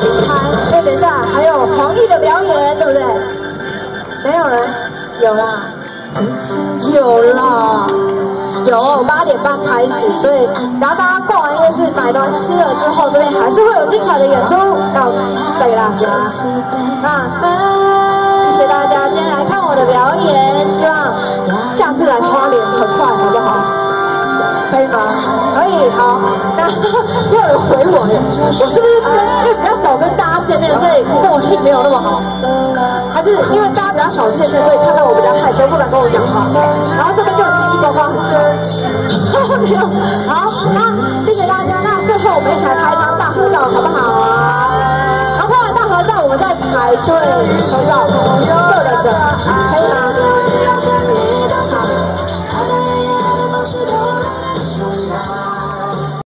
离开。哎，等一下，还有黄奕的表演，对不对？没有人？有啦，有啦，有八点半开始，所以然后大家逛完夜市、买完吃了之后，这边还是会有精彩的演出要带给大家。那谢谢大家今天来看我的表演，希望下次来花莲很快，好不好？可以吗？可以，好。那 又有人回我了，我是不是不要 我跟大家见面，所以默契没有那么好？还是因为大家比较少见面，所以看到我比较害羞，不敢跟我讲话。然后这边就叽叽呱呱很吵。没有。好，那谢谢大家。那最后我们一起来拍一张大合照，好不好啊？然后拍完大合照，我们再排队合照。